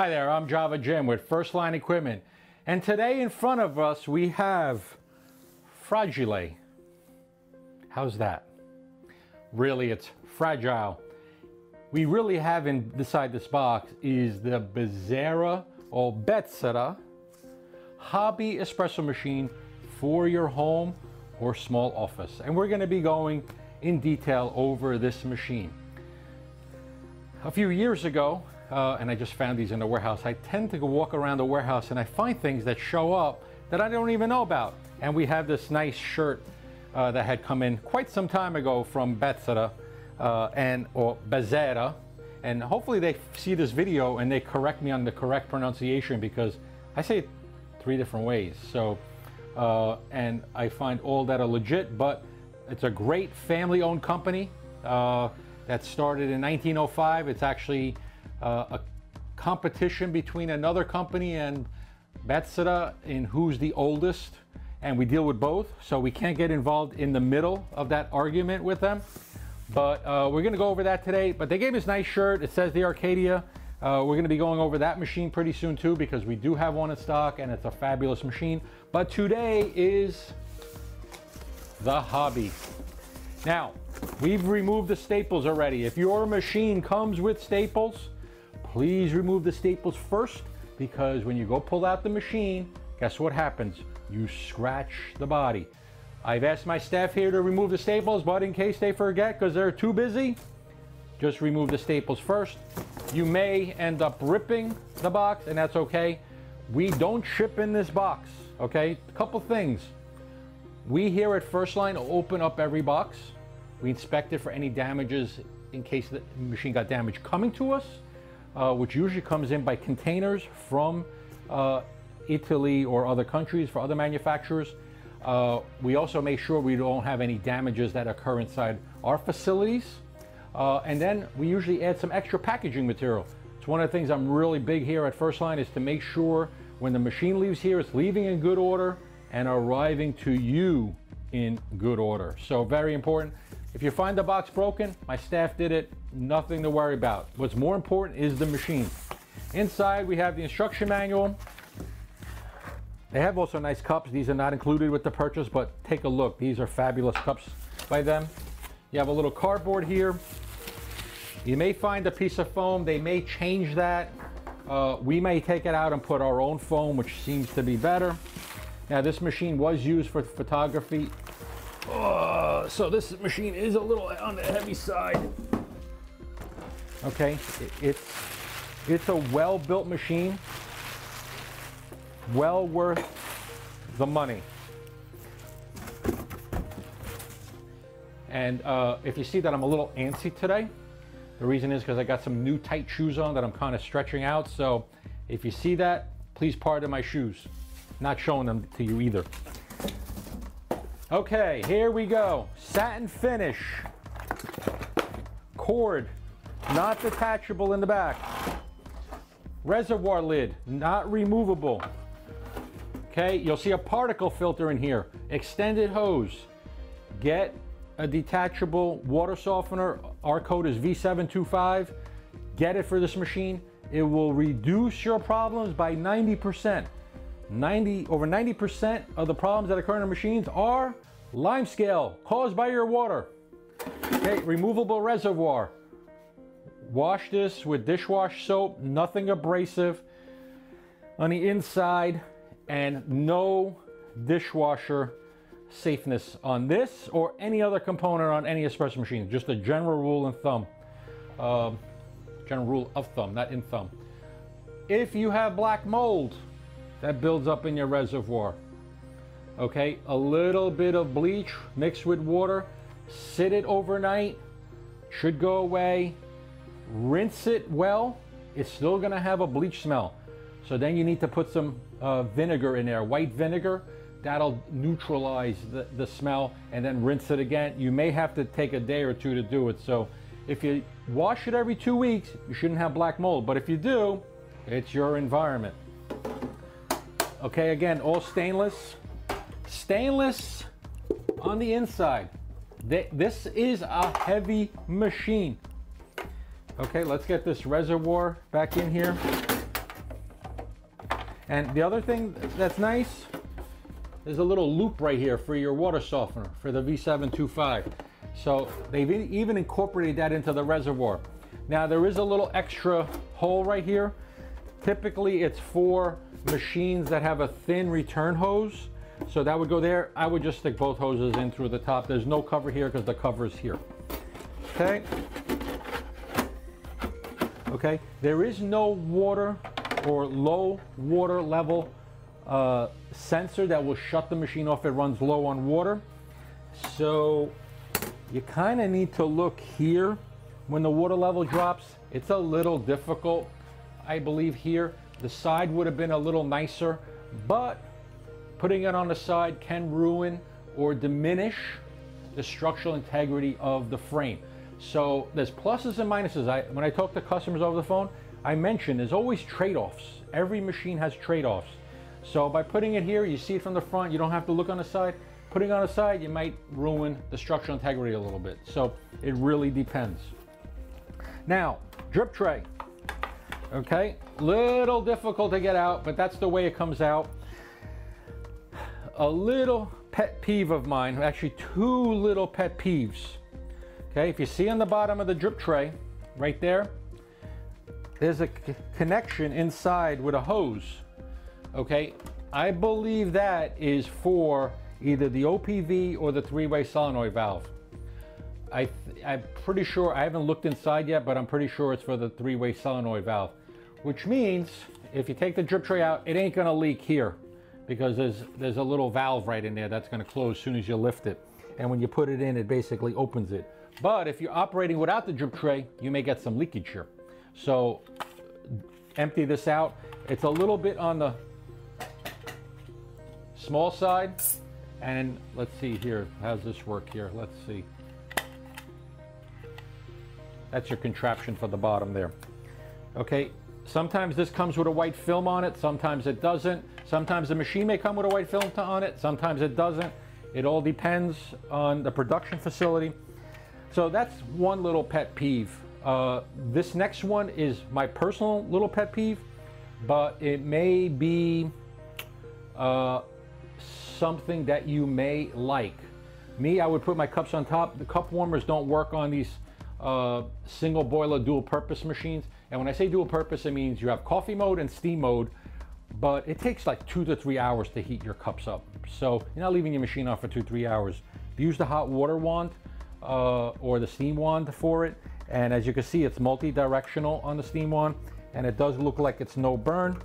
Hi there, I'm Java Jim with First Line Equipment. And today in front of us we have Fragile. How's that? Really, it's fragile. We really have inside this box is the Bezzera or Bezzera hobby espresso machine for your home or small office. And we're gonna be going in detail over this machine. A few years ago, uh, and I just found these in the warehouse. I tend to walk around the warehouse and I find things that show up that I don't even know about. And we have this nice shirt uh, that had come in quite some time ago from Bezzera uh, and or Bezzera. And hopefully they see this video and they correct me on the correct pronunciation because I say it three different ways. So, uh, and I find all that are legit, but it's a great family-owned company uh, that started in 1905. It's actually uh, a competition between another company and Bezzera in who's the oldest, and we deal with both, so we can't get involved in the middle of that argument with them. But uh, we're gonna go over that today. But they gave us a nice shirt. It says the Arcadia. Uh, we're gonna be going over that machine pretty soon too because we do have one in stock and it's a fabulous machine. But today is the hobby. Now, we've removed the staples already. If your machine comes with staples, Please remove the staples first because when you go pull out the machine, guess what happens? You scratch the body. I've asked my staff here to remove the staples, but in case they forget because they're too busy, just remove the staples first. You may end up ripping the box and that's okay. We don't ship in this box, okay? A couple things. We here at First Line open up every box. We inspect it for any damages in case the machine got damaged coming to us uh, which usually comes in by containers from uh, Italy or other countries for other manufacturers. Uh, we also make sure we don't have any damages that occur inside our facilities. Uh, and then we usually add some extra packaging material. It's one of the things I'm really big here at First Line is to make sure when the machine leaves here, it's leaving in good order and arriving to you in good order. So very important. If you find the box broken, my staff did it, nothing to worry about. What's more important is the machine. Inside we have the instruction manual. They have also nice cups. These are not included with the purchase, but take a look. These are fabulous cups by them. You have a little cardboard here. You may find a piece of foam. They may change that. Uh, we may take it out and put our own foam, which seems to be better. Now this machine was used for photography so this machine is a little on the heavy side. Okay, it, it's, it's a well-built machine, well worth the money. And uh, if you see that I'm a little antsy today, the reason is because I got some new tight shoes on that I'm kind of stretching out. So if you see that, please pardon my shoes. Not showing them to you either. Okay, here we go. Satin finish. Cord, not detachable in the back. Reservoir lid, not removable. Okay, you'll see a particle filter in here. Extended hose. Get a detachable water softener. Our code is V725. Get it for this machine. It will reduce your problems by 90%. 90 over 90% of the problems that occur in our machines are lime scale caused by your water. Okay, removable reservoir. Wash this with dishwash soap, nothing abrasive on the inside and no dishwasher safeness on this or any other component on any espresso machine. Just a general rule and thumb. Um, general rule of thumb, not in thumb. If you have black mold, that builds up in your reservoir. Okay, a little bit of bleach mixed with water, sit it overnight, should go away. Rinse it well, it's still gonna have a bleach smell. So then you need to put some uh, vinegar in there, white vinegar. That'll neutralize the, the smell and then rinse it again. You may have to take a day or two to do it. So if you wash it every two weeks, you shouldn't have black mold. But if you do, it's your environment. Okay, again, all stainless. Stainless on the inside. This is a heavy machine. Okay, let's get this reservoir back in here. And the other thing that's nice, there's a little loop right here for your water softener for the V725. So they've even incorporated that into the reservoir. Now there is a little extra hole right here. Typically it's for machines that have a thin return hose. So that would go there. I would just stick both hoses in through the top. There's no cover here because the cover is here. Okay. Okay. There is no water or low water level uh, sensor that will shut the machine off it runs low on water. So you kind of need to look here when the water level drops. It's a little difficult, I believe here. The side would have been a little nicer, but putting it on the side can ruin or diminish the structural integrity of the frame. So there's pluses and minuses. I, when I talk to customers over the phone, I mention there's always trade-offs. Every machine has trade-offs. So by putting it here, you see it from the front, you don't have to look on the side. Putting on the side, you might ruin the structural integrity a little bit. So it really depends. Now, drip tray. Okay, little difficult to get out, but that's the way it comes out. A little pet peeve of mine, actually two little pet peeves. Okay, if you see on the bottom of the drip tray, right there, there's a connection inside with a hose. Okay, I believe that is for either the OPV or the three-way solenoid valve. I am pretty sure, I haven't looked inside yet, but I'm pretty sure it's for the three-way solenoid valve, which means if you take the drip tray out, it ain't gonna leak here because there's, there's a little valve right in there that's gonna close as soon as you lift it. And when you put it in, it basically opens it. But if you're operating without the drip tray, you may get some leakage here. So empty this out. It's a little bit on the small side. And let's see here, how's this work here? Let's see. That's your contraption for the bottom there. Okay, sometimes this comes with a white film on it, sometimes it doesn't. Sometimes the machine may come with a white film on it, sometimes it doesn't. It all depends on the production facility. So that's one little pet peeve. Uh, this next one is my personal little pet peeve, but it may be uh, something that you may like. Me, I would put my cups on top. The cup warmers don't work on these uh, single boiler dual purpose machines. And when I say dual purpose, it means you have coffee mode and steam mode, but it takes like two to three hours to heat your cups up. So you're not leaving your machine on for two, three hours. Use the hot water wand uh, or the steam wand for it. And as you can see, it's multi-directional on the steam wand and it does look like it's no burn.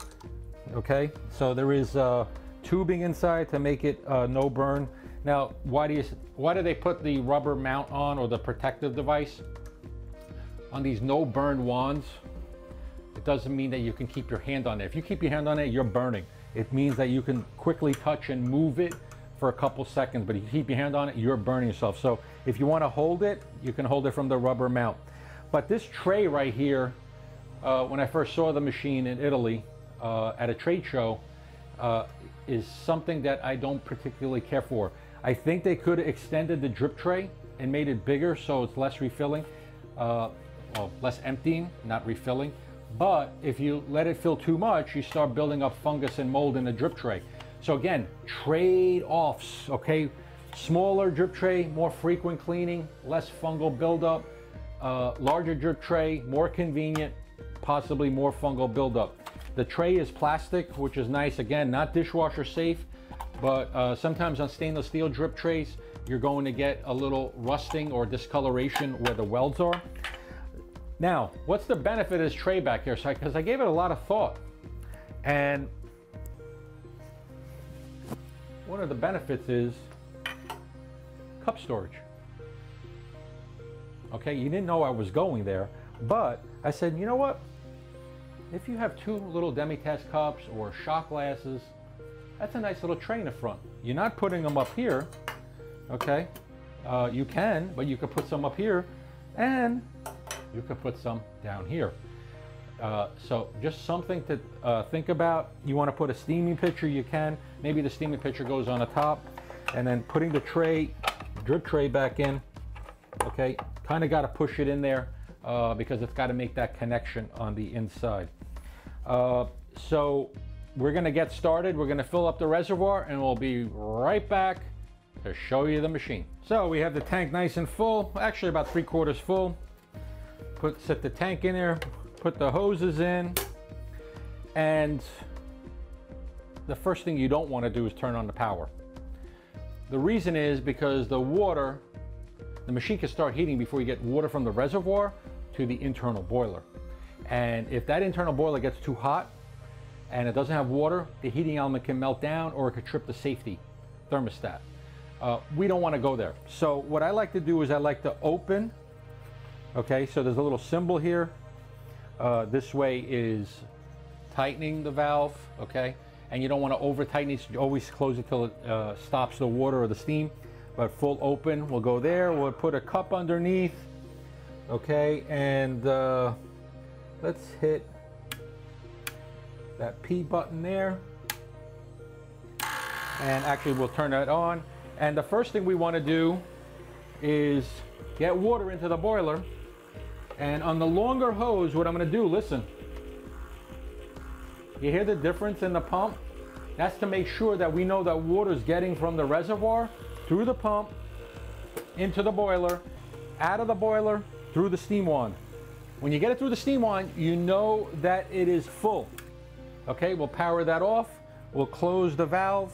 Okay, so there is uh, tubing inside to make it uh, no burn. Now, why do you why do they put the rubber mount on or the protective device on these no burn wands? It doesn't mean that you can keep your hand on it. If you keep your hand on it, you're burning. It means that you can quickly touch and move it for a couple seconds, but if you keep your hand on it, you're burning yourself. So if you want to hold it, you can hold it from the rubber mount. But this tray right here, uh, when I first saw the machine in Italy uh, at a trade show, uh, is something that I don't particularly care for. I think they could have extended the drip tray and made it bigger so it's less refilling, uh, less emptying, not refilling. But if you let it fill too much, you start building up fungus and mold in the drip tray. So again, trade-offs, okay? Smaller drip tray, more frequent cleaning, less fungal buildup. Uh, larger drip tray, more convenient, possibly more fungal buildup. The tray is plastic, which is nice. Again, not dishwasher safe, but uh, sometimes on stainless steel drip trays, you're going to get a little rusting or discoloration where the welds are. Now, what's the benefit of this tray back here? Because so I, I gave it a lot of thought. And one of the benefits is cup storage. Okay, you didn't know I was going there, but I said, you know what? If you have two little Demi-Tasse cups or shot glasses, that's a nice little tray in the front. You're not putting them up here, okay? Uh, you can, but you could put some up here, and you could put some down here. Uh, so just something to uh, think about. You want to put a steaming pitcher, you can. Maybe the steaming pitcher goes on the top, and then putting the tray, drip tray back in, okay? Kind of got to push it in there uh, because it's got to make that connection on the inside. Uh, so we're gonna get started. We're gonna fill up the reservoir and we'll be right back to show you the machine. So we have the tank nice and full, actually about three quarters full. Put, set the tank in there, put the hoses in, and the first thing you don't wanna do is turn on the power. The reason is because the water, the machine can start heating before you get water from the reservoir to the internal boiler. And if that internal boiler gets too hot and it doesn't have water, the heating element can melt down or it could trip the safety thermostat. Uh, we don't want to go there. So what I like to do is I like to open, okay, so there's a little symbol here. Uh, this way is tightening the valve, okay? And you don't want to over tighten it, so you always close it till it uh, stops the water or the steam. But full open, we'll go there. We'll put a cup underneath, okay? And uh, let's hit that P button there. And actually we'll turn that on. And the first thing we want to do is get water into the boiler. And on the longer hose, what I'm going to do, listen. You hear the difference in the pump? That's to make sure that we know that water is getting from the reservoir through the pump into the boiler, out of the boiler, through the steam wand. When you get it through the steam wand, you know that it is full. Okay, we'll power that off. We'll close the valve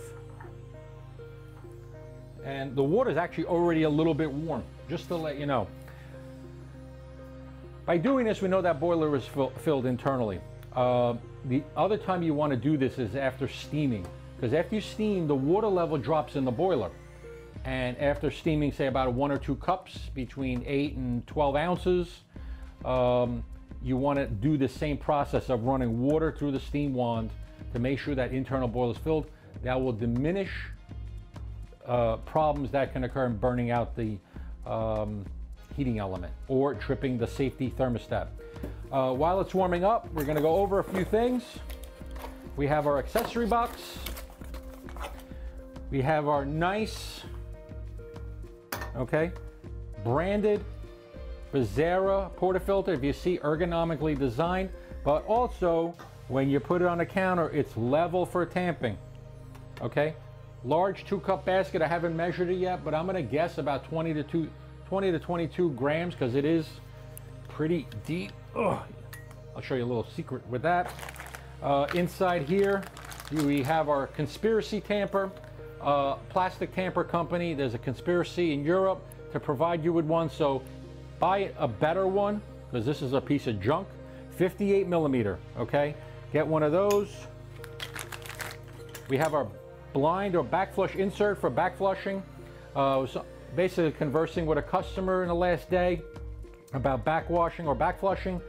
and the water is actually already a little bit warm, just to let you know. By doing this, we know that boiler is filled internally. Uh, the other time you want to do this is after steaming, because after you steam, the water level drops in the boiler. And after steaming, say about one or two cups, between 8 and 12 ounces, um, you want to do the same process of running water through the steam wand to make sure that internal boiler is filled. That will diminish uh, problems that can occur in burning out the um, heating element or tripping the safety thermostat. Uh, while it's warming up, we're going to go over a few things. We have our accessory box. We have our nice, okay, branded Bezzera portafilter. If you see ergonomically designed, but also when you put it on the counter, it's level for tamping. Okay, Large two cup basket, I haven't measured it yet, but I'm gonna guess about 20 to, two, 20 to 22 grams because it is pretty deep. Ugh. I'll show you a little secret with that. Uh, inside here, we have our conspiracy tamper, uh, plastic tamper company. There's a conspiracy in Europe to provide you with one. So buy a better one because this is a piece of junk. 58 millimeter, okay? Get one of those. We have our blind or backflush insert for backflushing. Uh, so basically conversing with a customer in the last day about backwashing or backflushing.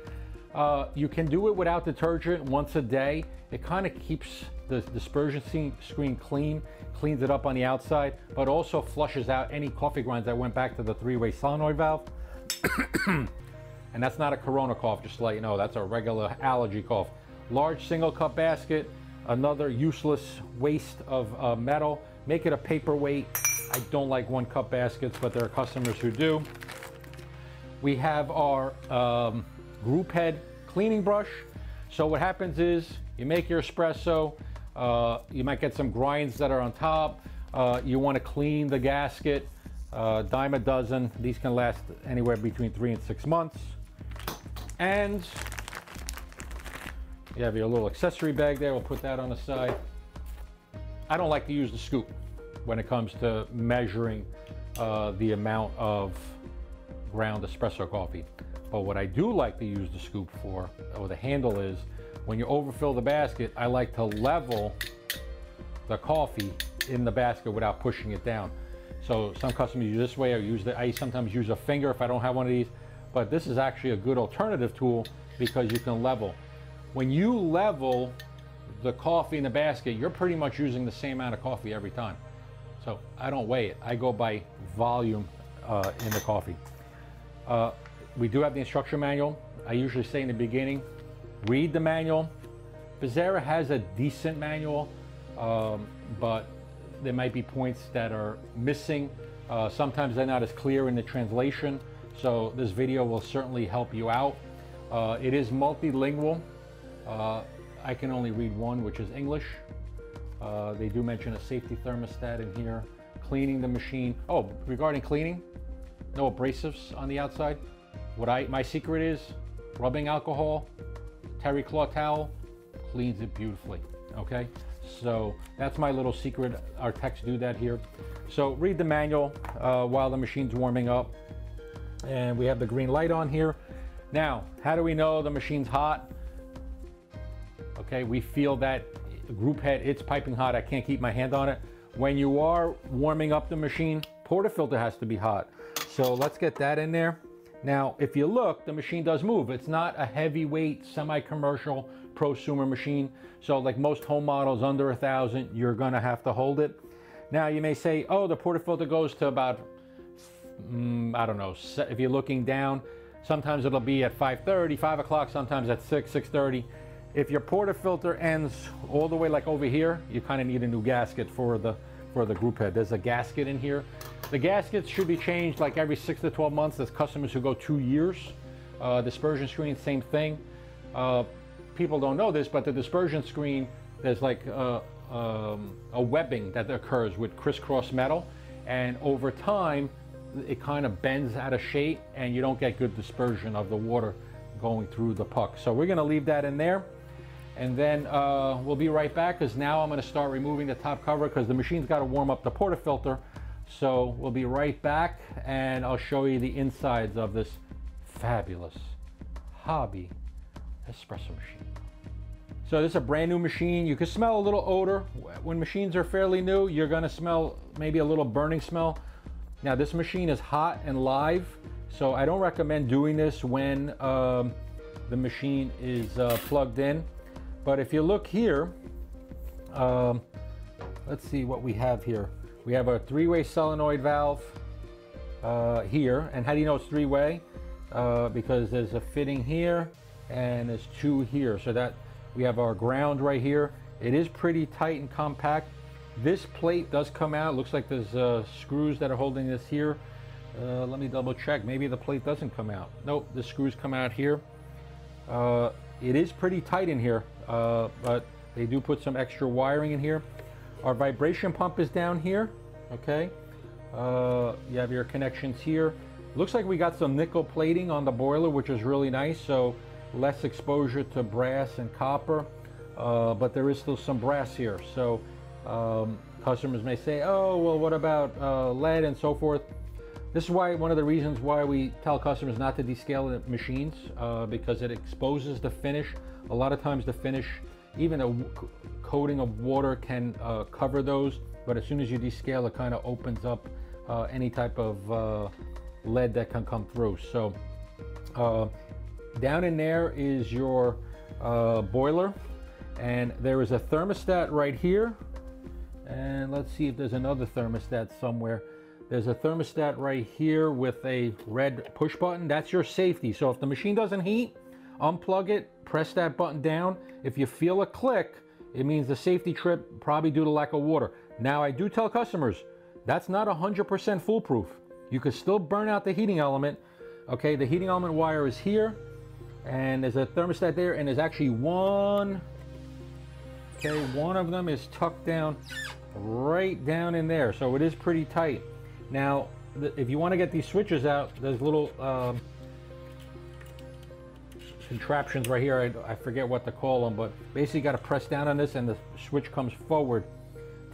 Uh, you can do it without detergent once a day. It kind of keeps the dispersion screen clean, cleans it up on the outside, but also flushes out any coffee grinds that went back to the three-way solenoid valve. and that's not a corona cough, just to let you know, that's a regular allergy cough. Large single cup basket, another useless waste of uh, metal. Make it a paperweight. I don't like one cup baskets, but there are customers who do. We have our um, group head cleaning brush. So what happens is you make your espresso, uh, you might get some grinds that are on top. Uh, you want to clean the gasket, uh, dime a dozen. These can last anywhere between three and six months. And you have your little accessory bag there. We'll put that on the side. I don't like to use the scoop when it comes to measuring uh, the amount of ground espresso coffee. But what I do like to use the scoop for, or the handle is, when you overfill the basket, I like to level the coffee in the basket without pushing it down. So some customers use this way, I use the, I sometimes use a finger if I don't have one of these, but this is actually a good alternative tool because you can level. When you level the coffee in the basket, you're pretty much using the same amount of coffee every time. So I don't weigh it. I go by volume uh, in the coffee. Uh, we do have the instruction manual. I usually say in the beginning, read the manual. Bezzera has a decent manual, um, but there might be points that are missing. Uh, sometimes they're not as clear in the translation. So this video will certainly help you out. Uh, it is multilingual. Uh, I can only read one, which is English. Uh, they do mention a safety thermostat in here. Cleaning the machine. Oh, regarding cleaning, no abrasives on the outside. What I my secret is rubbing alcohol, terry cloth towel, cleans it beautifully. Okay, so that's my little secret. Our techs do that here. So read the manual uh, while the machine's warming up. And we have the green light on here. Now, how do we know the machine's hot? Okay, we feel that group head, it's piping hot. I can't keep my hand on it. When you are warming up the machine, portafilter has to be hot. So let's get that in there. Now, if you look, the machine does move. It's not a heavyweight, semi-commercial prosumer machine. So like most home models under a thousand, you're gonna have to hold it. Now you may say, oh, the portafilter goes to about, mm, I don't know, if you're looking down, sometimes it'll be at 5.30, 5 o'clock, sometimes at 6, 6.30. If your portafilter ends all the way like over here, you kind of need a new gasket for the, for the group head. There's a gasket in here. The gaskets should be changed like every 6 to 12 months. There's customers who go two years. Uh, dispersion screen, same thing. Uh, people don't know this, but the dispersion screen, there's like a, um, a webbing that occurs with crisscross metal. And over time, it kind of bends out of shape and you don't get good dispersion of the water going through the puck. So we're gonna leave that in there. And then uh, we'll be right back because now I'm gonna start removing the top cover because the machine's gotta warm up the portafilter. So we'll be right back and I'll show you the insides of this fabulous hobby espresso machine. So this is a brand new machine. You can smell a little odor. When machines are fairly new, you're gonna smell maybe a little burning smell. Now this machine is hot and live, so I don't recommend doing this when um, the machine is uh, plugged in. But if you look here, um, let's see what we have here. We have a three-way solenoid valve uh, here. And how do you know it's three-way? Uh, because there's a fitting here and there's two here. So that we have our ground right here. It is pretty tight and compact. This plate does come out. Looks like there's uh, screws that are holding this here. Uh, let me double check. Maybe the plate doesn't come out. Nope, the screws come out here. Uh, it is pretty tight in here, uh, but they do put some extra wiring in here. Our vibration pump is down here, okay? Uh, you have your connections here. Looks like we got some nickel plating on the boiler, which is really nice. So less exposure to brass and copper, uh, but there is still some brass here. So um, customers may say, oh, well, what about uh, lead and so forth? This is why one of the reasons why we tell customers not to descale the machines uh, because it exposes the finish. A lot of times the finish, even a coating of water can uh, cover those, but as soon as you descale, it kind of opens up uh, any type of uh, lead that can come through. So uh, down in there is your uh, boiler and there is a thermostat right here. And let's see if there's another thermostat somewhere. There's a thermostat right here with a red push button. That's your safety. So if the machine doesn't heat, unplug it, press that button down. If you feel a click, it means the safety trip probably due to lack of water. Now I do tell customers, that's not 100% foolproof. You could still burn out the heating element. Okay, the heating element wire is here and there's a thermostat there and there's actually one, okay, one of them is tucked down right down in there. So it is pretty tight. Now, if you want to get these switches out, there's little um, contraptions right here. I, I, forget what to call them, but basically got to press down on this and the switch comes forward.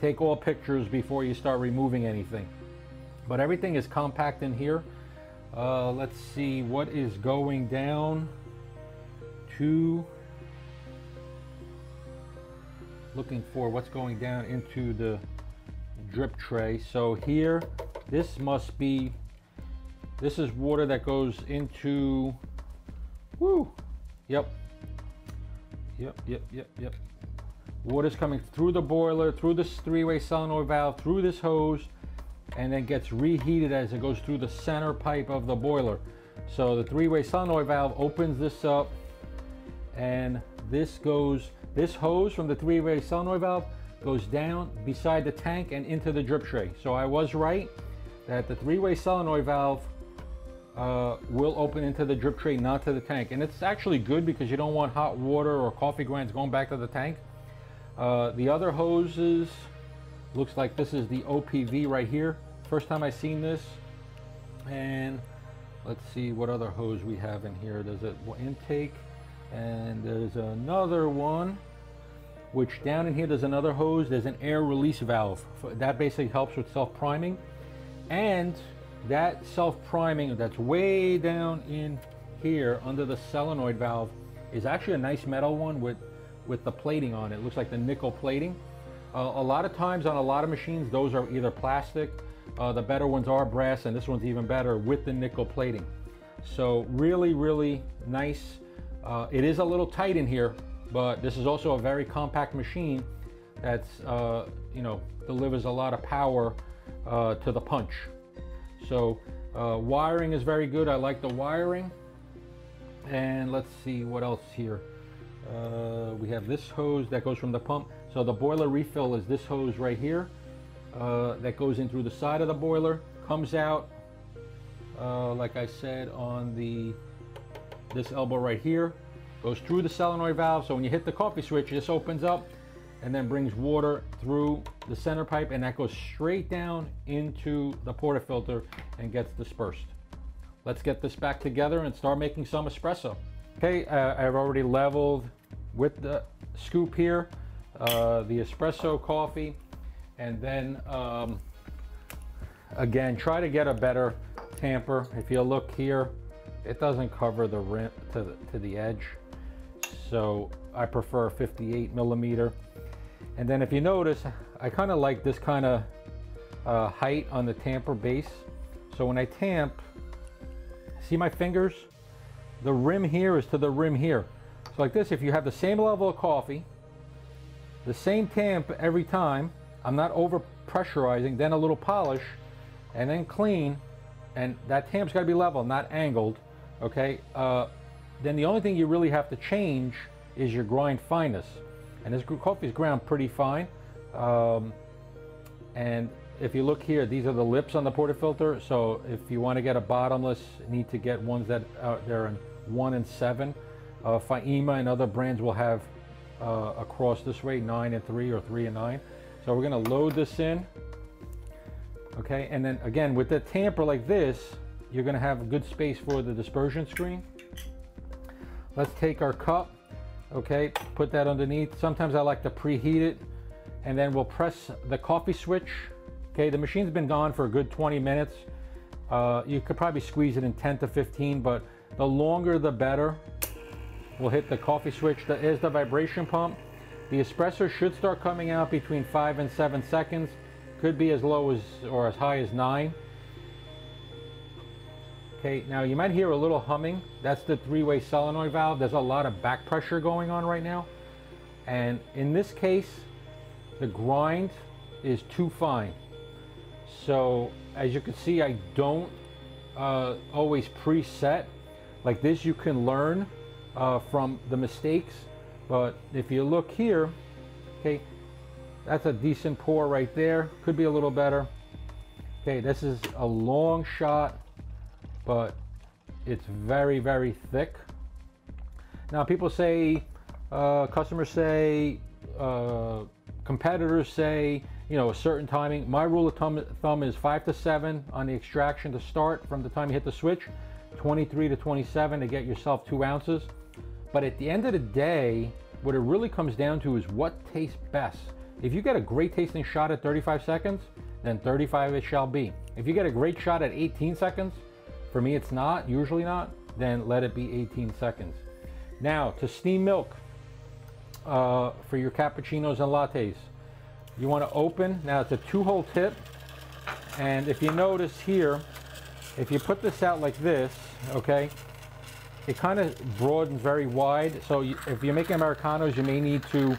Take all pictures before you start removing anything. But everything is compact in here. Uh, let's see what is going down to looking for what's going down into the drip tray. So here this must be, this is water that goes into, woo, yep, yep, yep, yep, yep. Water's coming through the boiler, through this three-way solenoid valve, through this hose, and then gets reheated as it goes through the center pipe of the boiler. So the three-way solenoid valve opens this up, and this goes, this hose from the three-way solenoid valve goes down beside the tank and into the drip tray. So I was right that the three-way solenoid valve uh, will open into the drip tray, not to the tank. And it's actually good because you don't want hot water or coffee grinds going back to the tank. Uh, the other hoses, looks like this is the OPV right here. First time I've seen this. And let's see what other hose we have in here. There's an intake and there's another one which down in here there's another hose there's an air release valve that basically helps with self-priming and that self-priming that's way down in here under the solenoid valve is actually a nice metal one with with the plating on it, looks like the nickel plating. Uh, a lot of times on a lot of machines those are either plastic uh, the better ones are brass and this one's even better with the nickel plating. So really really nice. Uh, it is a little tight in here but this is also a very compact machine that's uh, you know delivers a lot of power uh, to the punch so uh, wiring is very good. I like the wiring. And let's see what else here. Uh, we have this hose that goes from the pump. So the boiler refill is this hose right here uh, that goes in through the side of the boiler comes out uh, like I said on the this elbow right here goes through the solenoid valve. So when you hit the coffee switch, this opens up and then brings water through the center pipe and that goes straight down into the portafilter and gets dispersed. Let's get this back together and start making some espresso. Okay, uh, I've already leveled with the scoop here, uh, the espresso coffee, and then um, again, try to get a better tamper. If you look here, it doesn't cover the rim to the, to the edge so I prefer 58 millimeter. And then if you notice, I kind of like this kind of uh, height on the tamper base. So when I tamp, see my fingers? The rim here is to the rim here. So like this, if you have the same level of coffee, the same tamp every time, I'm not over pressurizing, then a little polish, and then clean, and that tamp's got to be level, not angled, okay? Uh, then the only thing you really have to change is your grind fineness. And this coffee is ground pretty fine. Um, and if you look here, these are the lips on the portafilter. So if you want to get a bottomless, you need to get ones that are there in one and seven. Uh, Faema and other brands will have uh, across this way, nine and three or three and nine. So we're gonna load this in. Okay, and then again, with the tamper like this, you're gonna have good space for the dispersion screen. Let's take our cup, okay, put that underneath. Sometimes I like to preheat it and then we'll press the coffee switch. Okay, the machine's been gone for a good 20 minutes. Uh, you could probably squeeze it in 10 to 15, but the longer the better. We'll hit the coffee switch. That is the vibration pump. The espresso should start coming out between five and seven seconds. Could be as low as or as high as nine. Okay, now you might hear a little humming. That's the three-way solenoid valve. There's a lot of back pressure going on right now. And in this case, the grind is too fine. So as you can see, I don't uh, always preset. Like this, you can learn uh, from the mistakes. But if you look here, okay, that's a decent pour right there. Could be a little better. Okay, this is a long shot but it's very, very thick. Now people say, uh, customers say, uh, competitors say, you know, a certain timing. My rule of thumb, thumb is five to seven on the extraction to start from the time you hit the switch, 23 to 27 to get yourself two ounces. But at the end of the day, what it really comes down to is what tastes best. If you get a great tasting shot at 35 seconds, then 35 it shall be. If you get a great shot at 18 seconds, for me, it's not, usually not, then let it be 18 seconds. Now, to steam milk uh, for your cappuccinos and lattes, you want to open, now it's a two-hole tip, and if you notice here, if you put this out like this, okay, it kind of broadens very wide. So you, if you're making Americanos, you may need to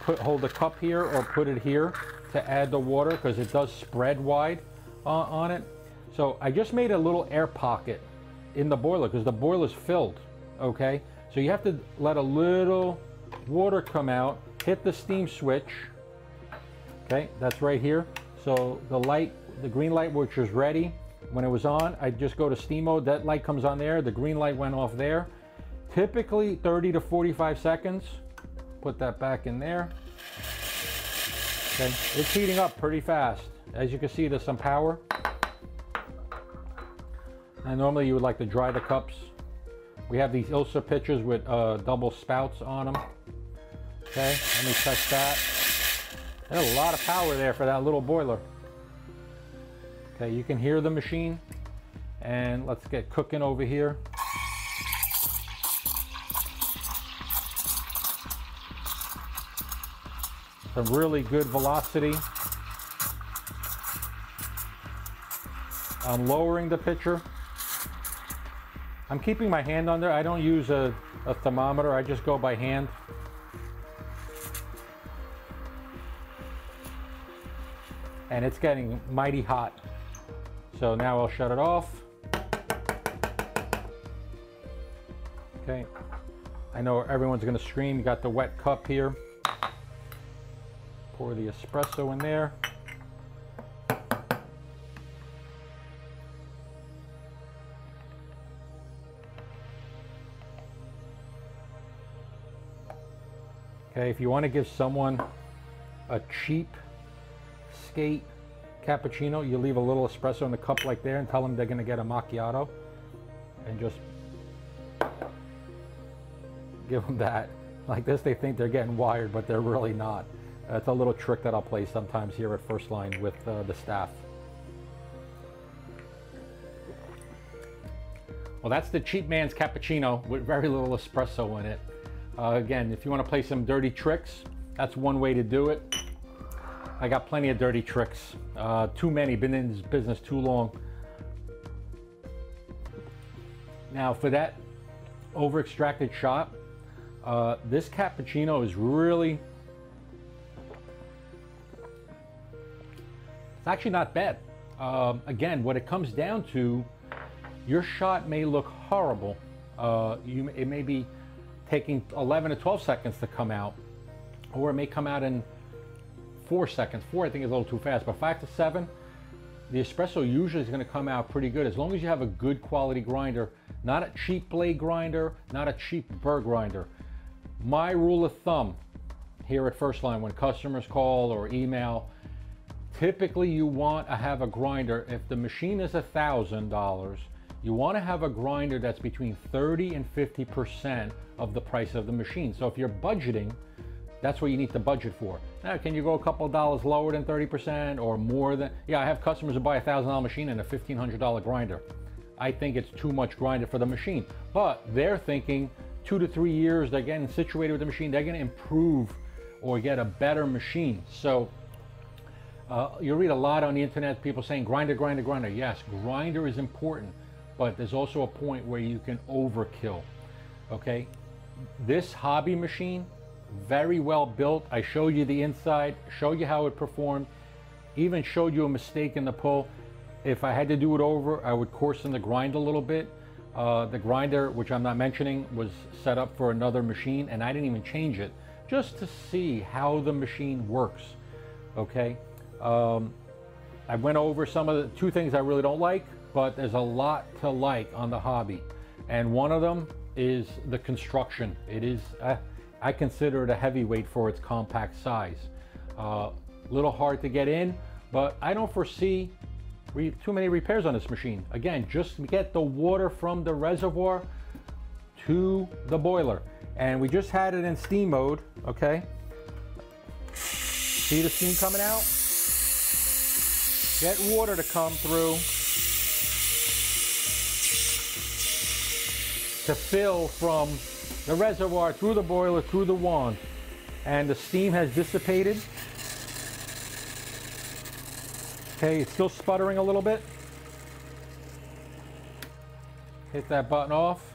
put hold the cup here or put it here to add the water because it does spread wide uh, on it. So I just made a little air pocket in the boiler because the boiler's filled, okay? So you have to let a little water come out, hit the steam switch, okay? That's right here. So the light, the green light which is ready, when it was on, I just go to steam mode. That light comes on there. The green light went off there. Typically 30 to 45 seconds. Put that back in there. Okay, it's heating up pretty fast. As you can see, there's some power. And normally you would like to dry the cups. We have these Ilsa pitchers with uh, double spouts on them. Okay, let me test that. There's a lot of power there for that little boiler. Okay, you can hear the machine. And let's get cooking over here. Some really good velocity. I'm lowering the pitcher. I'm keeping my hand on there. I don't use a, a thermometer. I just go by hand. And it's getting mighty hot. So now I'll shut it off. Okay. I know everyone's gonna scream. You got the wet cup here. Pour the espresso in there. Okay, if you want to give someone a cheap skate cappuccino, you leave a little espresso in the cup like there and tell them they're going to get a macchiato and just give them that. Like this, they think they're getting wired, but they're really not. That's a little trick that I'll play sometimes here at First Line with uh, the staff. Well, that's the cheap man's cappuccino with very little espresso in it. Uh, again, if you want to play some dirty tricks, that's one way to do it. I got plenty of dirty tricks. Uh, too many, been in this business too long. Now for that over extracted shot, uh, this cappuccino is really, it's actually not bad. Um, again, what it comes down to, your shot may look horrible. Uh, you, it may be taking 11 to 12 seconds to come out, or it may come out in four seconds. Four, I think, is a little too fast, but five to seven, the espresso usually is going to come out pretty good as long as you have a good quality grinder, not a cheap blade grinder, not a cheap burr grinder. My rule of thumb here at First Line, when customers call or email, typically you want to have a grinder. If the machine is a thousand dollars, you want to have a grinder that's between 30 and 50 percent of the price of the machine. So if you're budgeting, that's what you need to budget for. Now, can you go a couple of dollars lower than 30% or more than? Yeah, I have customers who buy a $1,000 machine and a $1,500 grinder. I think it's too much grinder for the machine. But they're thinking two to three years, they're getting situated with the machine, they're gonna improve or get a better machine. So uh, you read a lot on the internet, people saying grinder, grinder, grinder. Yes, grinder is important, but there's also a point where you can overkill, okay? this hobby machine, very well built. I showed you the inside, showed you how it performed, even showed you a mistake in the pull. If I had to do it over, I would coarsen the grind a little bit. Uh, the grinder, which I'm not mentioning, was set up for another machine and I didn't even change it just to see how the machine works, okay? Um, I went over some of the two things I really don't like, but there's a lot to like on the hobby. And one of them is the construction. It is, I consider it a heavyweight for its compact size. A uh, little hard to get in, but I don't foresee too many repairs on this machine. Again, just get the water from the reservoir to the boiler. And we just had it in steam mode, okay? See the steam coming out? Get water to come through. To fill from the reservoir through the boiler, through the wand. And the steam has dissipated. Okay, it's still sputtering a little bit. Hit that button off.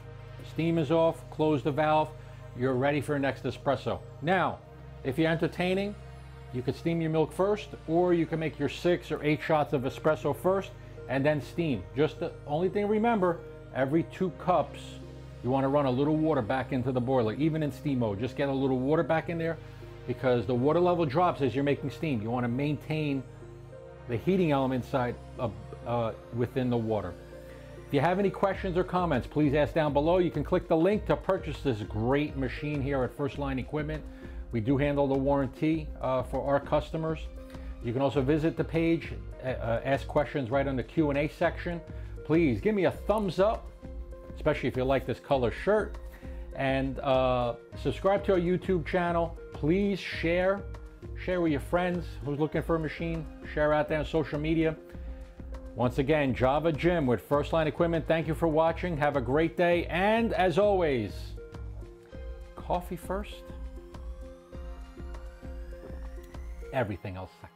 Steam is off. Close the valve. You're ready for your next espresso. Now, if you're entertaining, you could steam your milk first, or you can make your six or eight shots of espresso first and then steam. Just the only thing remember, every two cups you want to run a little water back into the boiler, even in steam mode. Just get a little water back in there because the water level drops as you're making steam. You want to maintain the heating element side of, uh, within the water. If you have any questions or comments, please ask down below. You can click the link to purchase this great machine here at First Line Equipment. We do handle the warranty uh, for our customers. You can also visit the page, uh, uh ask questions right on the Q&A section. Please give me a thumbs up, especially if you like this color shirt. And uh, subscribe to our YouTube channel. Please share. Share with your friends who's looking for a machine. Share out there on social media. Once again, Java Jim with First Line Equipment. Thank you for watching. Have a great day. And as always, coffee first, everything else second.